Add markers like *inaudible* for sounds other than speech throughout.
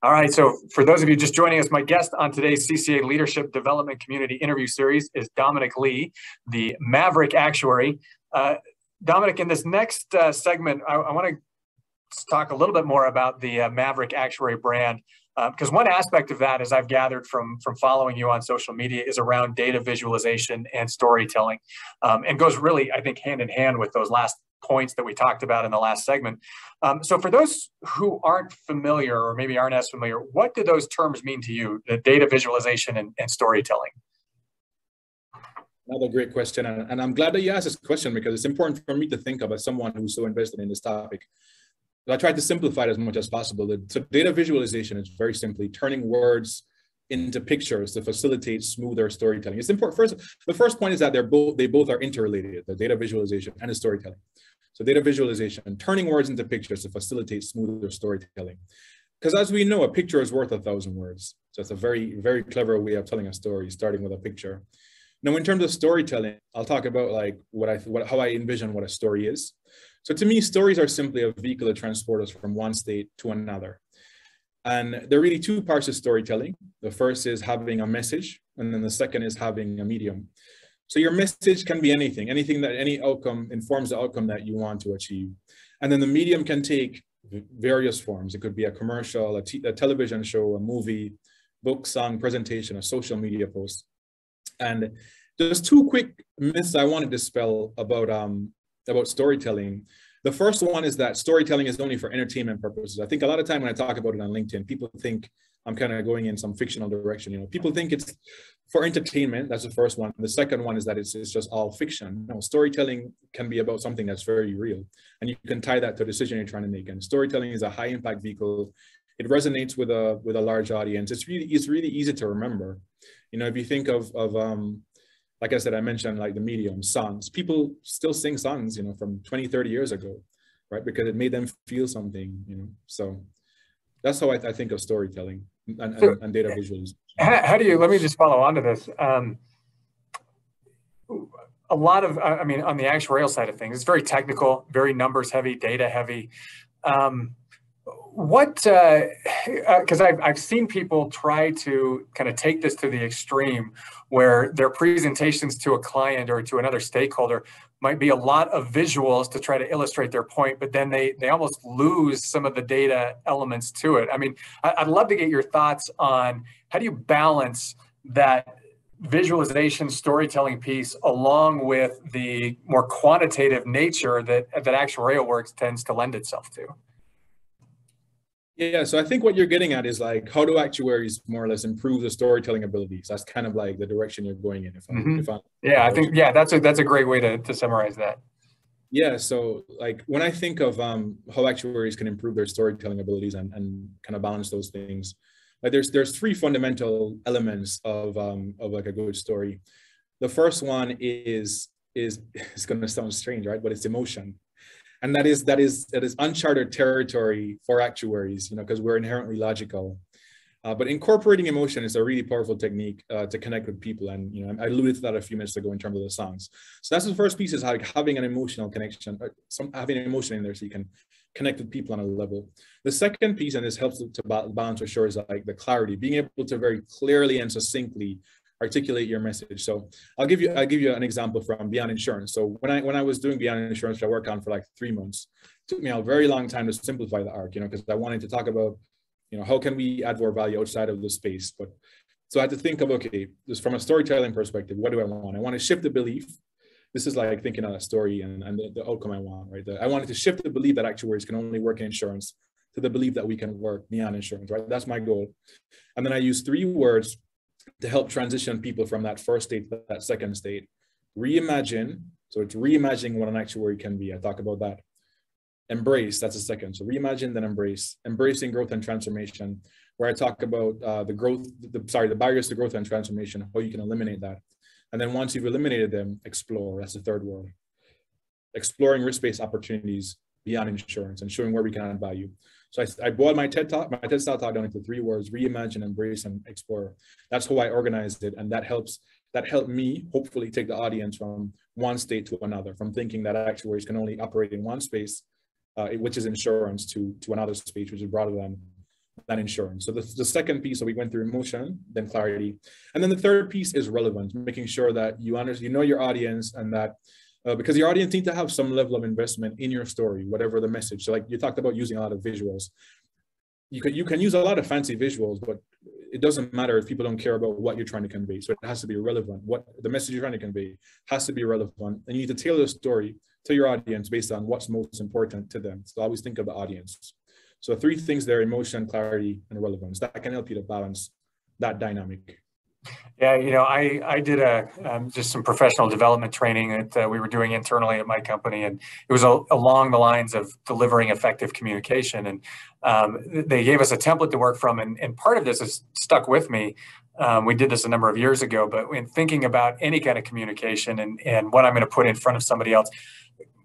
All right, so for those of you just joining us, my guest on today's CCA Leadership Development Community interview series is Dominic Lee, the Maverick Actuary. Uh, Dominic, in this next uh, segment, I, I want to talk a little bit more about the uh, Maverick Actuary brand because uh, one aspect of that, as I've gathered from from following you on social media, is around data visualization and storytelling, um, and goes really, I think, hand in hand with those last points that we talked about in the last segment. Um, so for those who aren't familiar or maybe aren't as familiar, what do those terms mean to you, the data visualization and, and storytelling? Another great question. And, and I'm glad that you asked this question because it's important for me to think of as someone who's so invested in this topic. I tried to simplify it as much as possible. So data visualization is very simply turning words into pictures to facilitate smoother storytelling. It's important. First, the first point is that they're both they both are interrelated: the data visualization and the storytelling. So data visualization, turning words into pictures to facilitate smoother storytelling. Because as we know, a picture is worth a thousand words. So it's a very, very clever way of telling a story, starting with a picture. Now, in terms of storytelling, I'll talk about like what I, what, how I envision what a story is. So to me, stories are simply a vehicle to transport us from one state to another. And there are really two parts of storytelling. The first is having a message, and then the second is having a medium. So your message can be anything, anything that any outcome informs the outcome that you want to achieve. And then the medium can take various forms. It could be a commercial, a, television show, a movie, book, song, presentation, a social media post. And there's two quick myths I want to dispel about, um, about storytelling. The first one is that storytelling is only for entertainment purposes. I think a lot of time when I talk about it on LinkedIn, people think I'm kind of going in some fictional direction. You know, people think it's for entertainment. That's the first one. The second one is that it's, it's just all fiction. No, storytelling can be about something that's very real, and you can tie that to a decision you're trying to make. And storytelling is a high impact vehicle. It resonates with a with a large audience. It's really it's really easy to remember. You know, if you think of of um, like I said, I mentioned like the medium songs. People still sing songs, you know, from 20, 30 years ago, right? Because it made them feel something, you know. So that's how I, I think of storytelling and, so, and, data visuals. How, how, do you? Let me just follow on to this. Um, a lot of, I mean, on the actuarial side of things, it's very technical, very numbers heavy, data heavy. Um, what because uh, uh, I've, I've seen people try to kind of take this to the extreme where their presentations to a client or to another stakeholder might be a lot of visuals to try to illustrate their point but then they they almost lose some of the data elements to it. I mean i'd love to get your thoughts on how do you balance that visualization storytelling piece along with the more quantitative nature that that actuarial works tends to lend itself to yeah, so I think what you're getting at is like, how do actuaries more or less improve the storytelling abilities? That's kind of like the direction you're going in. If I'm, mm-hmm. if I'm yeah, I think yeah, that's a that's a great way to to summarize that. Yeah, so like when I think of um, how actuaries can improve their storytelling abilities and, and kind of balance those things, like there's there's three fundamental elements of um, of like a good story. The first one is is *laughs* it's going to sound strange, right? But it's emotion and that is that is that is uncharted territory for actuaries you know because we're inherently logical. Uh, but incorporating emotion is a really powerful technique uh, to connect with people. And you know i alluded to that a few minutes ago in terms of the songs. So that's the first piece is like having an emotional connection uh, some having an emotion in there so you can connect with people on a level. The second piece and this helps to balance for sure is like the clarity being able to very clearly and succinctly articulate your message. So I'll give you I'll give you an example from Beyond Insurance. So when I when I was doing Beyond Insurance, I worked on for like three months. It took me a very long time to simplify the arc, you know, because I wanted to talk about, you know, how can we add more value outside of the space. But so I had to think of okay, just from a storytelling perspective, what do I want? I want to shift the belief. This is like thinking on a story and, and the, the outcome I want, right? The, I wanted to shift the belief that actuaries can only work in insurance to the belief that we can work beyond insurance, right? That's my goal. And then I use three words to help transition people from that first state to that second state. Reimagine, so it's reimagining what an actuary can be. I talk about that. Embrace, that's a second. So reimagine, then embrace. Embracing growth and transformation, where I talk about uh, the growth, the, sorry, the barriers to growth and transformation, how you can eliminate that. And then once you've eliminated them, explore. That's the third word. Exploring risk-based opportunities beyond insurance and showing where we can add value. So I, I boiled my TED talk, my TED style talk down into three words: reimagine, embrace, and explore. That's how I organized it, and that helps. That helped me hopefully take the audience from one state to another, from thinking that actuaries can only operate in one space, uh, which is insurance, to to another space which is broader than than ensuring. So the, the second piece so we went through emotion, then clarity. And then the third piece is relevance, making sure that you understand, you know your audience and that uh, because your audience need to have some level of investment in your story, whatever the message. So like you talked about using a lot of visuals. You can, you can use a lot of fancy visuals, but it doesn't matter if people don't care about what you're trying to convey. So it has to be relevant. What the message you're trying to convey has to be relevant. And you need to tailor the story to your audience based on what's most important to them. So always think of the audience. So three things there, emotion, clarity, and relevance. That can help you to balance that dynamic. Yeah, you know, I I did a um, just some professional development training that uh, we were doing internally at my company, and it was a, along the lines of delivering effective communication. And um, they gave us a template to work from, and, and part of this has stuck with me. Um, we did this a number of years ago, but in thinking about any kind of communication and and what I'm going to put in front of somebody else,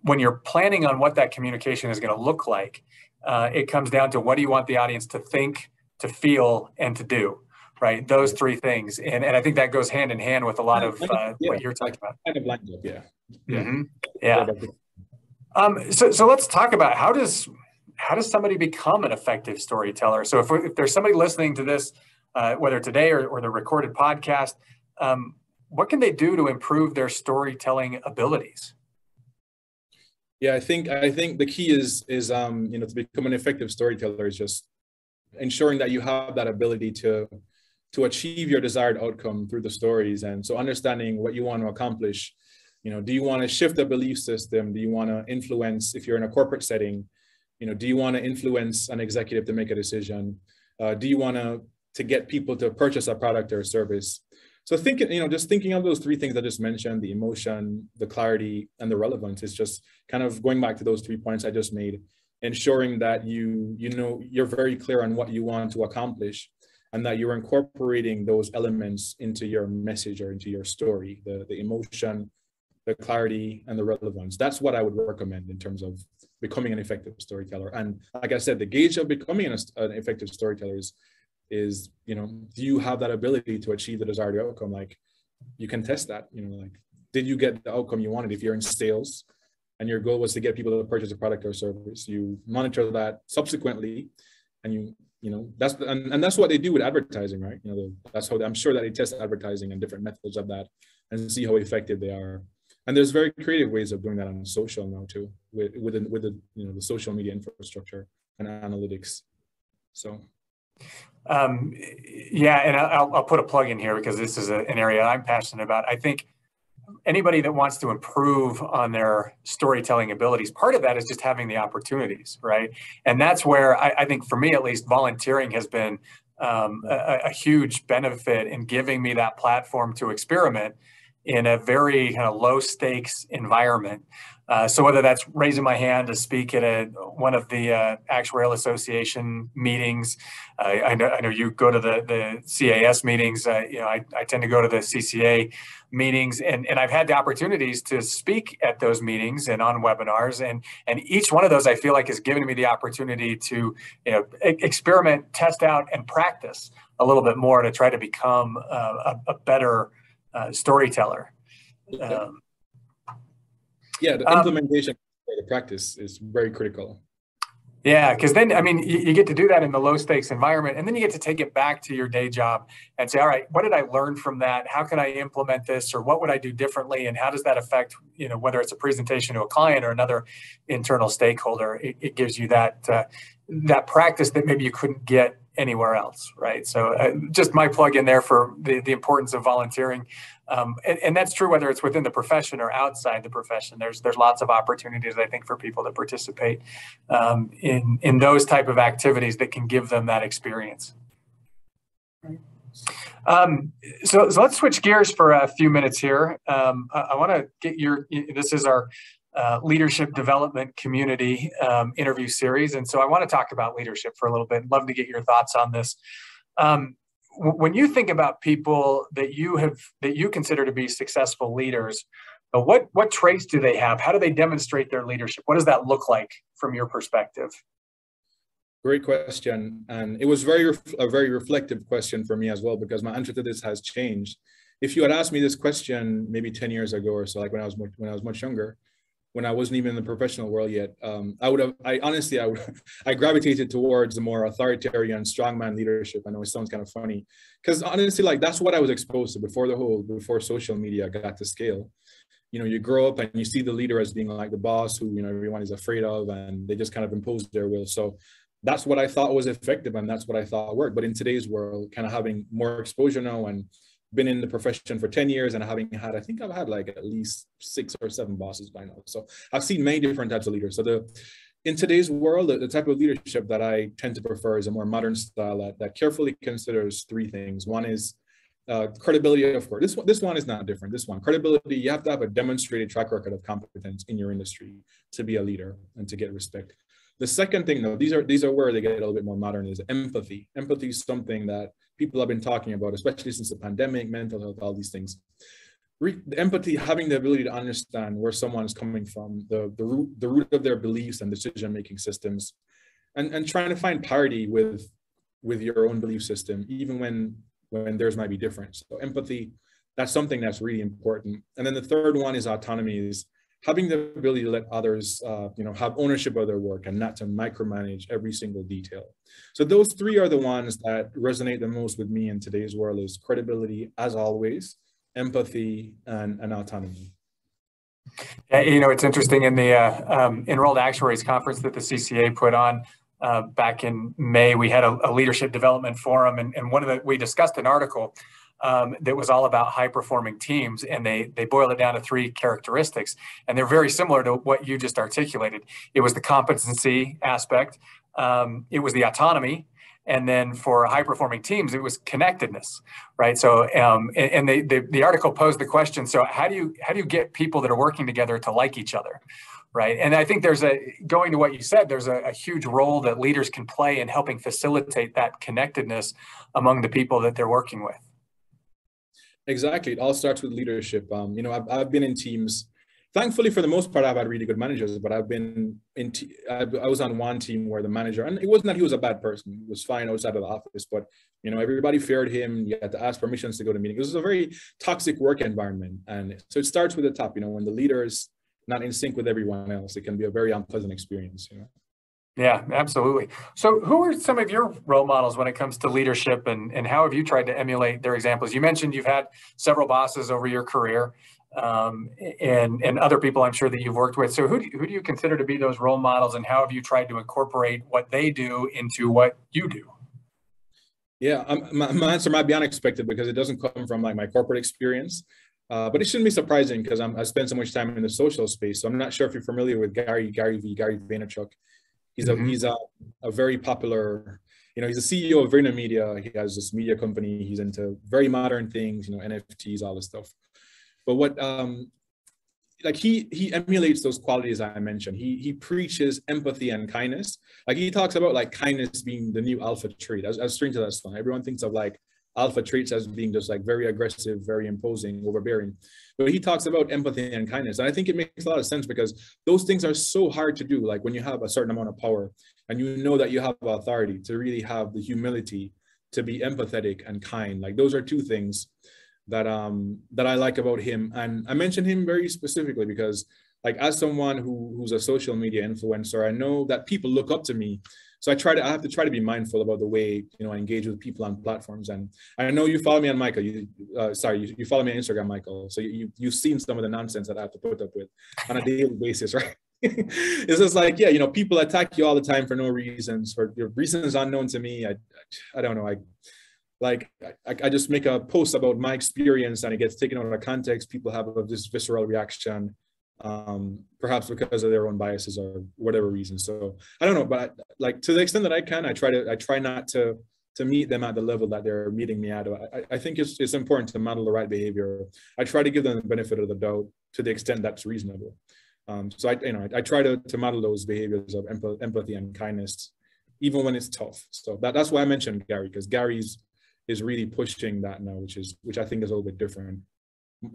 when you're planning on what that communication is going to look like, uh, it comes down to what do you want the audience to think, to feel, and to do right? Those three things, and and I think that goes hand in hand with a lot of uh, yeah. what you're talking about. Kind of lines up, yeah. Mm-hmm. Yeah. Um, so so let's talk about how does how does somebody become an effective storyteller? So if, if there's somebody listening to this, uh, whether today or, or the recorded podcast, um, what can they do to improve their storytelling abilities? Yeah, I think I think the key is is um, you know to become an effective storyteller is just ensuring that you have that ability to to achieve your desired outcome through the stories. And so understanding what you want to accomplish, you know, do you want to shift the belief system? Do you want to influence, if you're in a corporate setting, you know, do you want to influence an executive to make a decision? Uh, do you want to, to get people to purchase a product or a service? So thinking, you know, just thinking of those three things I just mentioned, the emotion, the clarity, and the relevance is just kind of going back to those three points I just made, ensuring that you, you know, you're very clear on what you want to accomplish and that you're incorporating those elements into your message or into your story the, the emotion the clarity and the relevance. That's what i would recommend in terms of becoming an effective storyteller. And like i said the gauge of becoming an, an effective storyteller is is you know do you have that ability to achieve the desired outcome? Like you can test that you know like did you get the outcome you wanted? If you're in sales and your goal was to get people to purchase a product or service you monitor that subsequently and you you know that's and, and that's what they do with advertising right? You know that's how i'm sure that they test advertising and different methods of that and see how effective they are. And there's very creative ways of doing that on social now too with with the, with the you know the social media infrastructure and analytics. So. Um, yeah and I'll, I'll put a plug in here because this is a, an area i'm passionate about. I think anybody that wants to improve on their storytelling abilities, part of that is just having the opportunities, right? And that's where I, I think, for me at least, volunteering has been um, a, a, huge benefit in giving me that platform to experiment in a very kind of low stakes environment. Uh, so whether that's raising my hand to speak at a, one of the uh, Actuarial Association meetings, uh, I, know, I know you go to the, the CAS meetings. Uh, you know, I, I tend to go to the CCA meetings, and, and I've had the opportunities to speak at those meetings and on webinars, and and each one of those I feel like has given me the opportunity to you know experiment, test out, and practice a little bit more to try to become uh, a, a, better uh, storyteller. Um, yeah, the um, implementation, um, the practice is very critical. Yeah, because then I mean you, you, get to do that in the low stakes environment, and then you get to take it back to your day job and say, all right, what did I learn from that? How can I implement this, or what would I do differently, and how does that affect you know whether it's a presentation to a client or another internal stakeholder? It, it gives you that uh, that practice that maybe you couldn't get anywhere else, right? So uh, just my plug in there for the, the importance of volunteering. Um, and, and, that's true whether it's within the profession or outside the profession. There's there's lots of opportunities I think for people to participate um, in in those type of activities that can give them that experience. Um, so, so, let's switch gears for a few minutes here. Um, I, I want to get your. This is our uh, leadership development community um, interview series. And so I want to talk about leadership for a little bit. Love to get your thoughts on this. Um, w- when you think about people that you have that you consider to be successful leaders, uh, what what traits do they have? How do they demonstrate their leadership? What does that look like from your perspective? Great question, and it was very a very reflective question for me as well because my answer to this has changed. If you had asked me this question maybe ten years ago or so, like when I was much, when I was much younger, when I wasn't even in the professional world yet. Um, I would have, I honestly, I would, *laughs* I gravitated towards the more authoritarian, strongman leadership. I know it sounds kind of funny, because honestly, like that's what I was exposed to before the whole, before social media got to scale. You know, you grow up and you see the leader as being like the boss who you know everyone is afraid of, and they just kind of impose their will. So that's what I thought was effective, and that's what I thought worked. But in today's world, kind of having more exposure now and been in the profession for 10 years and having had, I think I've had like at least six or seven bosses by now. So I've seen many different types of leaders. So the in today's world, the, the type of leadership that I tend to prefer is a more modern style that, that carefully considers three things. One is uh, credibility, of course. This one, this one is not different. This one, credibility, you have to have a demonstrated track record of competence in your industry to be a leader and to get respect. The second thing, though, these are these are where they get a little bit more modern, is empathy. Empathy is something that people have been talking about, especially since the pandemic, mental health, all these things. Re- the empathy, having the ability to understand where someone is coming from, the, the root the root of their beliefs and decision making systems, and and trying to find parity with with your own belief system, even when when theirs might be different. So empathy, that's something that's really important. And then the third one is autonomy. Is having the ability to let others, uh, you know, have ownership of their work and not to micromanage every single detail. So those three are the ones that resonate the most with me in today's world is credibility, as always, empathy, and, and autonomy. Yeah, you know, it's interesting in the uh, um, Enrolled Actuaries Conference that the CCA put on uh, back in May, we had a, a leadership development forum, and, and one of the, we discussed an article um, that was all about high performing teams and they they boil it down to three characteristics and they're very similar to what you just articulated. It was the competency aspect um, it was the autonomy and then for high performing teams it was connectedness right? So um, and, and they, they, the article posed the question so how do you how do you get people that are working together to like each other right? And i think there's a going to what you said there's a, a huge role that leaders can play in helping facilitate that connectedness among the people that they're working with Exactly. It all starts with leadership. Um, you know, I've, I've been in teams. Thankfully, for the most part, I've had really good managers. But I've been in. T- I, I was on one team where the manager, and it wasn't that he was a bad person. He was fine outside of the office, but you know, everybody feared him. You had to ask permissions to go to meetings. It was a very toxic work environment, and so it starts with the top. You know, when the leader is not in sync with everyone else, it can be a very unpleasant experience. You know. Yeah, absolutely. So, who are some of your role models when it comes to leadership, and, and how have you tried to emulate their examples? You mentioned you've had several bosses over your career, um, and and other people I'm sure that you've worked with. So, who do, you, who do you consider to be those role models, and how have you tried to incorporate what they do into what you do? Yeah, um, my, my answer might be unexpected because it doesn't come from like my corporate experience. Uh, but it shouldn't be surprising because I spend so much time in the social space. So I'm not sure if you're familiar with Gary Gary V Gary Vaynerchuk. He's a mm-hmm. he's a, a very popular, you know, he's a CEO of VaynerMedia. He has this media company. He's into very modern things, you know, NFTs, all this stuff. But what um like he he emulates those qualities I mentioned. He he preaches empathy and kindness. Like he talks about like kindness being the new alpha trait. I was, I was to that song. Everyone thinks of like alpha traits as being just like very aggressive, very imposing, overbearing. But he talks about empathy and kindness. And I think it makes a lot of sense because those things are so hard to do. Like when you have a certain amount of power and you know that you have authority to really have the humility to be empathetic and kind. Like those are two things that um that I like about him. And I mention him very specifically because like as someone who who's a social media influencer, I know that people look up to me so I try to I have to try to be mindful about the way you know I engage with people on platforms. And I know you follow me on Michael. You uh, sorry, you, you follow me on Instagram, Michael. So you you've seen some of the nonsense that I have to put up with on a daily basis, *laughs* right? it's just like yeah, you know, people attack you all the time for no reasons, for reasons unknown to me. I I don't know. I like I, I just make a post about my experience and it gets taken out of context. People have this visceral reaction um, perhaps because of their own biases or whatever reason. So I don't know, but I, like to the extent that I can, I try to I try not to to meet them at the level that they're meeting me at. I, I think it's it's important to model the right behavior. I try to give them the benefit of the doubt to the extent that's reasonable. Um, so I you know I, I, try to to model those behaviors of empathy and kindness, even when it's tough. So that, that's why I mentioned Gary because Gary's is really pushing that now, which is which I think is a little bit different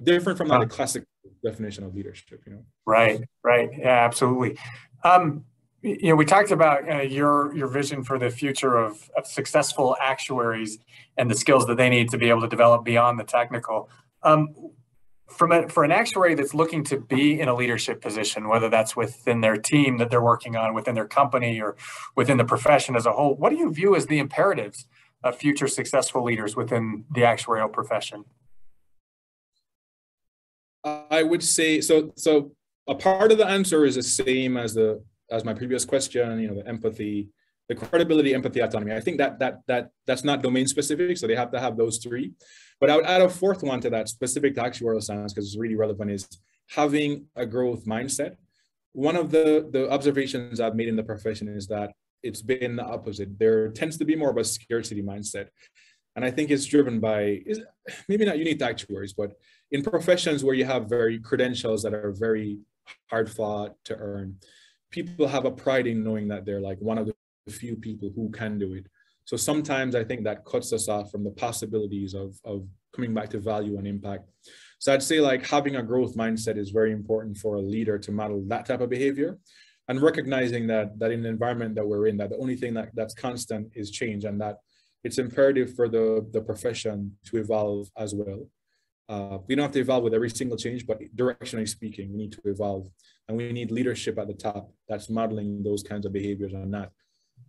different from like the classic definition of leadership you know? Right right. Yeah absolutely. Um you know we talked about uh, your your vision for the future of, of successful actuaries and the skills that they need to be able to develop beyond the technical. Um from a, for an actuary that's looking to be in a leadership position, whether that's within their team that they're working on, within their company, or within the profession as a whole, what do you view as the imperatives of future successful leaders within the actuarial profession? I would say so. So a part of the answer is the same as the as my previous question. You know, the empathy, the credibility, empathy, autonomy. I think that that that that's not domain specific, so they have to have those three. But I would add a fourth one to that, specific to actuarial science, because it's really relevant, is having a growth mindset. One of the, the observations I've made in the profession is that it's been the opposite. There tends to be more of a scarcity mindset. And I think it's driven by, maybe not unique to actuaries, but in professions where you have very credentials that are very hard fought to earn, people have a pride in knowing that they're like one of the few people who can do it. So sometimes I think that cuts us off from the possibilities of, of coming back to value and impact. So I'd say like having a growth mindset is very important for a leader to model that type of behavior and recognizing that that in the environment that we're in, that the only thing that, that's constant is change and that it's imperative for the, the profession to evolve as well. Uh, we don't have to evolve with every single change, but directionally speaking, we need to evolve and we need leadership at the top that's modeling those kinds of behaviors and not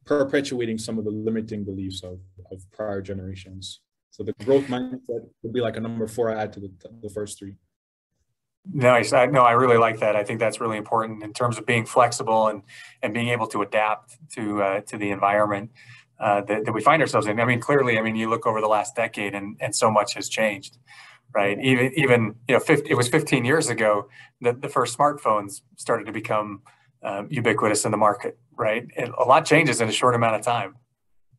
perpetuating some of the limiting beliefs of, of prior generations. So the growth mindset would be like a number four I add to the, the first three. Nice. I no, I really like that. I think that's really important in terms of being flexible and and being able to adapt to uh, to the environment uh, that, that we find ourselves in. I mean, clearly, I mean, you look over the last decade, and and so much has changed, right? Even even you know, 50, it was 15 years ago that the first smartphones started to become um, ubiquitous in the market, right? And a lot changes in a short amount of time.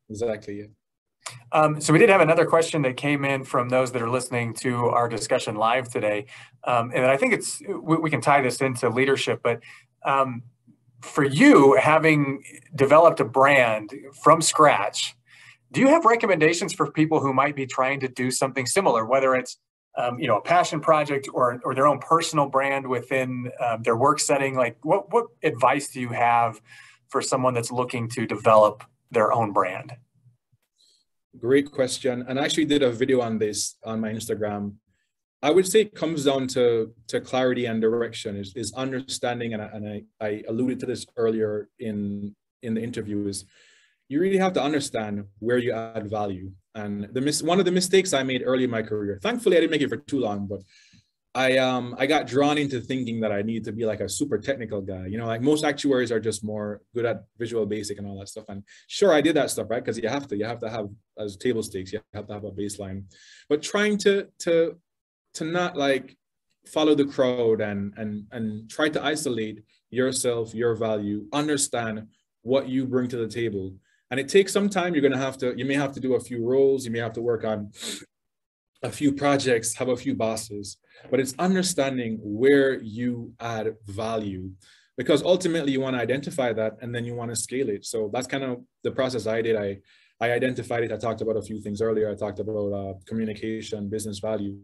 Exactly. Yeah. Um, so we did have another question that came in from those that are listening to our discussion live today, um, and I think it's we, we, can tie this into leadership. But um, for you, having developed a brand from scratch, do you have recommendations for people who might be trying to do something similar, whether it's um, you know a passion project or or their own personal brand within uh, their work setting like what what advice do you have for someone that's looking to develop their own brand? Great question. And i actually did a video on this on my instagram. I would say it comes down to to clarity and direction is, is understanding. And, I, and I, I alluded to this earlier in in the interview is you really have to understand where you add value and the mis- one of the mistakes I made early in my career, thankfully I didn't make it for too long, but I um I got drawn into thinking that I needed to be like a super technical guy. You know, like most actuaries are just more good at visual basic and all that stuff. And sure, I did that stuff, right? Because you have to, you have to have as table stakes, you have to have a baseline. But trying to to to not like follow the crowd and and and try to isolate yourself, your value, understand what you bring to the table and it takes some time. You're going to have to you may have to do a few roles. You may have to work on a few projects have a few bosses but it's understanding where you add value because ultimately you want to identify that and then you want to scale it. So that's kind of the process i did. I i identified it. I talked about a few things earlier. I talked about uh, communication business value.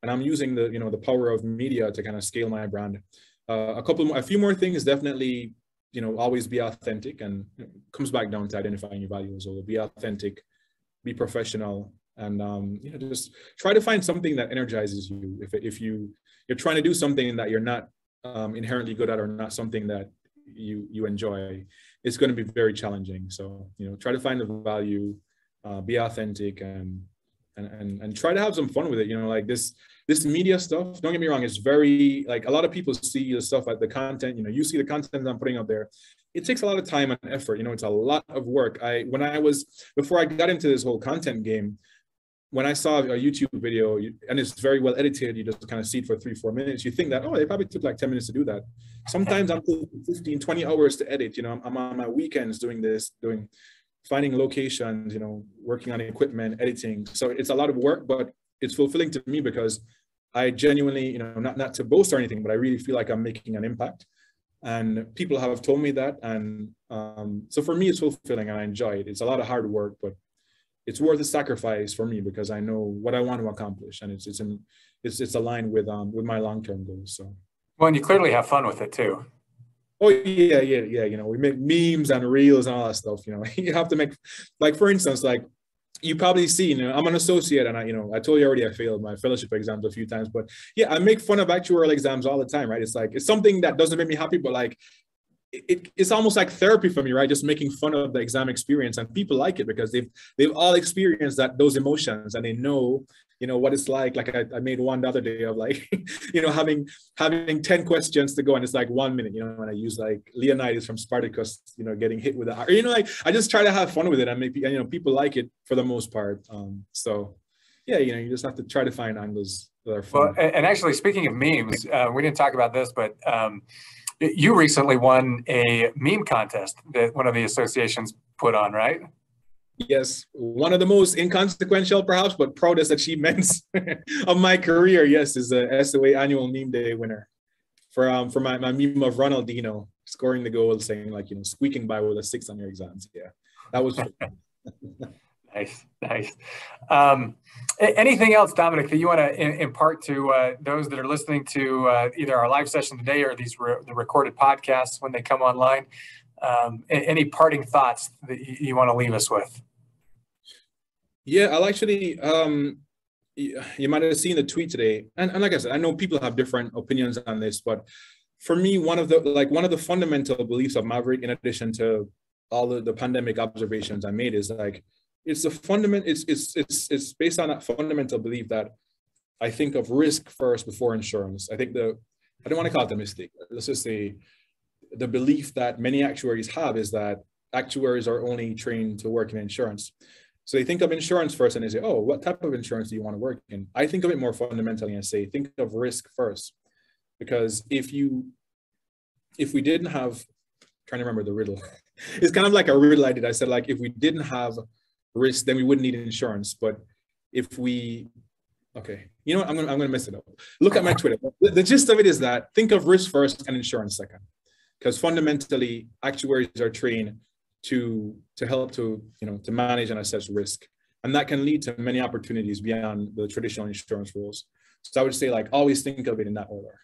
And i'm using the you know the power of media to kind of scale my brand. Uh, a couple a few more things definitely you know always be authentic and comes back down to identifying your values or be authentic be professional and um, you know just try to find something that energizes you. If, if you you're trying to do something that you're not um, inherently good at or not something that you you enjoy it's going to be very challenging. So you know try to find the value uh, be authentic and and, and and try to have some fun with it you know like this this media stuff don't get me wrong it's very like a lot of people see the stuff like the content you know you see the content i'm putting out there. It takes a lot of time and effort you know it's a lot of work. I when i was before i got into this whole content game when i saw a youtube video and it's very well edited you just kind of see it for three four minutes you think that oh they probably took like 10 minutes to do that. Sometimes i'm taking 15 20 hours to edit you know i'm on my weekends doing this doing finding locations you know working on equipment editing so it's a lot of work but it's fulfilling to me because I genuinely, you know, not not to boast or anything, but I really feel like I'm making an impact. And people have told me that, and um, so for me, it's fulfilling, and I enjoy it. It's a lot of hard work, but it's worth the sacrifice for me because I know what I want to accomplish, and it's it's in, it's it's aligned with um with my long term goals. So. Well, and you clearly have fun with it too. Oh yeah, yeah, yeah. You know, we make memes and reels and all that stuff. You know, *laughs* you have to make, like for instance, like you probably see, you know, I'm an associate and I, you know, I told you already I failed my fellowship exams a few times, but yeah, I make fun of actuarial exams all the time, right? It's like, it's something that doesn't make me happy, but like, it, it's almost like therapy for me, right? Just making fun of the exam experience and people like it because they've, they've all experienced that, those emotions and they know you know what it's like like I, I, made one the other day of like *laughs* you know having having 10 questions to go and it's like one minute you know and i use like leonidas from spartacus you know getting hit with the, you know like i just try to have fun with it and maybe you know people like it for the most part um so yeah you know you just have to try to find angles that are fun. well and actually speaking of memes uh, we didn't talk about this but um you recently won a meme contest that one of the associations put on right Yes, one of the most inconsequential, perhaps, but proudest achievements *laughs* of my career. Yes, is a SOA annual meme day winner for um for my, my meme of Ronaldinho scoring the goal, saying like you know squeaking by with a six on your exams. Yeah, that was. *laughs* nice, nice. Um, anything else, Dominic, that you want to impart to uh, those that are listening to uh, either our live session today or these re- the recorded podcasts when they come online? um, any parting thoughts that you, want to leave us with? Yeah, I'll actually. Um, you might have seen the tweet today, and, and like I said, I know people have different opinions on this, but for me, one of the like one of the fundamental beliefs of Maverick, in addition to all the, the pandemic observations I made, is like it's a fundament. It's it's it's it's based on that fundamental belief that I think of risk first before insurance. I think the I don't want to call it a mistake. Let's just say the belief that many actuaries have is that actuaries are only trained to work in insurance. So they think of insurance first and they say, oh, what type of insurance do you want to work in? I think of it more fundamentally and say, think of risk first. Because if you, if we didn't have, I'm trying to remember the riddle, *laughs* it's kind of like a riddle I did. I said, like, if we didn't have risk, then we wouldn't need insurance. But if we, okay, you know what, I'm gonna, I'm gonna mess it up. Look at my Twitter. The, the gist of it is that think of risk first and insurance second because fundamentally actuaries are trained to to help to you know to manage and assess risk and that can lead to many opportunities beyond the traditional insurance rules so i would say like always think of it in that order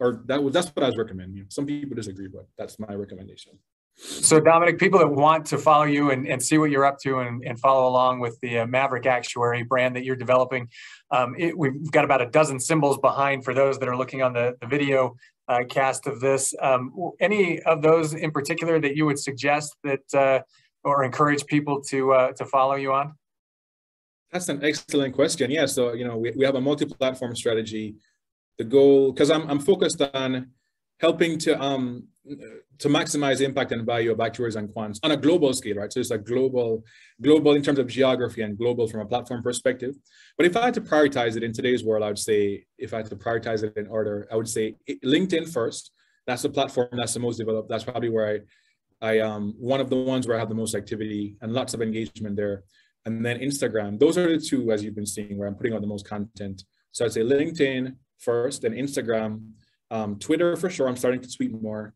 or that was that's what i was recommending some people disagree but that's my recommendation so dominic people that want to follow you and, and see what you're up to and, and follow along with the uh, maverick actuary brand that you're developing um, it, we've got about a dozen symbols behind for those that are looking on the, the video uh, cast of this. Um, any of those in particular that you would suggest that uh, or encourage people to uh, to follow you on? That's an excellent question. Yeah, so you know we, we have a multi-platform strategy. The goal, because I'm I'm focused on helping to um to maximize impact and value of actuaries and quants on a global scale, right? So it's a global, global in terms of geography and global from a platform perspective. But if I had to prioritize it in today's world, I would say if I had to prioritize it in order, I would say LinkedIn first. That's the platform that's the most developed. That's probably where I, I um one of the ones where I have the most activity and lots of engagement there. And then Instagram. Those are the two, as you've been seeing, where I'm putting out the most content. So I'd say LinkedIn first, then Instagram, um, Twitter for sure. I'm starting to tweet more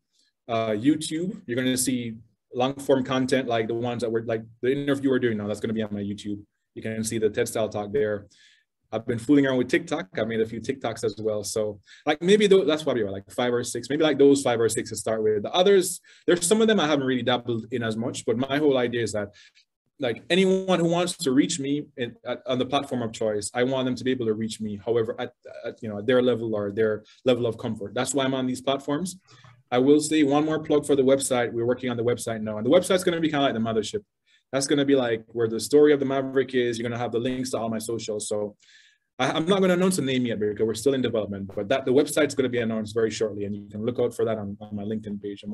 uh, YouTube. You're going to see long form content like the ones that we're like the interview we're doing now. That's going to be on my YouTube. You can see the TED style talk there. I've been fooling around with TikTok. I made a few TikToks as well. So like maybe that's are like five or six, maybe like those five or six to start with. The others, there's some of them I haven't really dabbled in as much, but my whole idea is that like anyone who wants to reach me in, at, on the platform of choice, I want them to be able to reach me, however, at, at you know at their level or their level of comfort. That's why I'm on these platforms. I will say one more plug for the website. We're working on the website now, and the website's going to be kind of like the mothership. That's going to be like where the story of the Maverick is. You're going to have the links to all my socials. So I, am not going to announce a name yet because we're still in development, but that the website's going to be announced very shortly, and you can look out for that on, on my LinkedIn page and,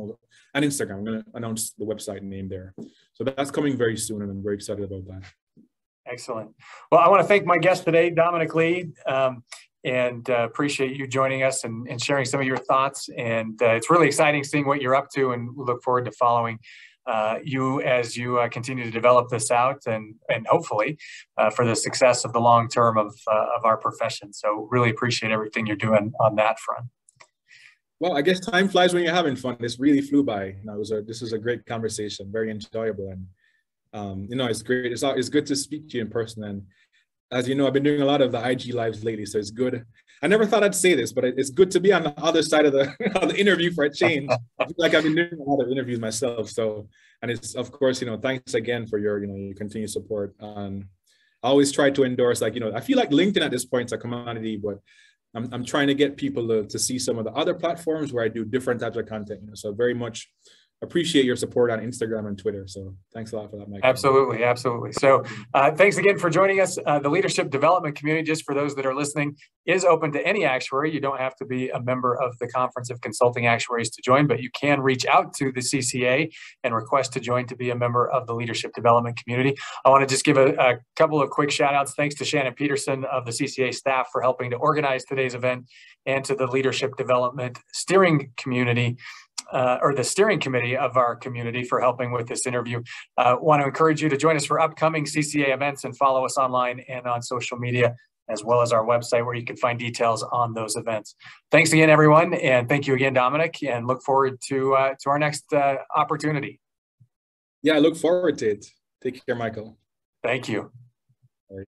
and Instagram. I'm going to announce the website name there. So that's coming very soon, and I'm very excited about that. Excellent. Well, I want to thank my guest today, Dominic Lee. Um, and uh, appreciate you joining us and, and, sharing some of your thoughts. And uh, it's really exciting seeing what you're up to, and we look forward to following uh, you as you uh, continue to develop this out, and and hopefully uh, for the success of the long term of uh, of our profession. So really appreciate everything you're doing on that front. Well, I guess time flies when you're having fun. This really flew by. Now, was a, this was a great conversation, very enjoyable, and um, you know, it's great. It's it's good to speak to you in person and as you know, I've been doing a lot of the IG lives lately, so it's good. I never thought I'd say this, but it's good to be on the other side of the, *laughs* the interview for a change. I feel like I've been doing a lot of interviews myself. So, and it's of course, you know, thanks again for your, you know, your continued support on I always try to endorse like you know i feel like linkedin at this point is a commodity but i'm, I'm trying to get people to, to see some of the other platforms where i do different types of content you know so very much appreciate your support on Instagram and Twitter. So thanks a lot for that, Mike. Absolutely, absolutely. So uh, thanks again for joining us. Uh, the leadership development community, just for those that are listening, is open to any actuary. You don't have to be a member of the Conference of Consulting Actuaries to join, but you can reach out to the CCA and request to join to be a member of the leadership development community. I want to just give a, a couple of quick shout outs. Thanks to Shannon Peterson of the CCA staff for helping to organize today's event and to the leadership development steering community uh, or the steering committee of our community for helping with this interview. Uh, want to encourage you to join us for upcoming CCA events and follow us online and on social media, as well as our website where you can find details on those events. Thanks again, everyone. And thank you again, Dominic, and look forward to, uh, to our next uh, opportunity. Yeah, I look forward to it. Take care, Michael. Thank you.